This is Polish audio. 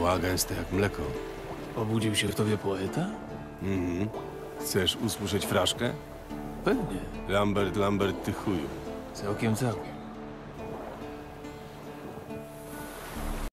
Była gęsta jak mleko. Obudził się w tobie poeta? Mhm. Chcesz usłyszeć fraszkę? Pewnie. Lambert, Lambert, ty chuju. Całkiem, całkiem.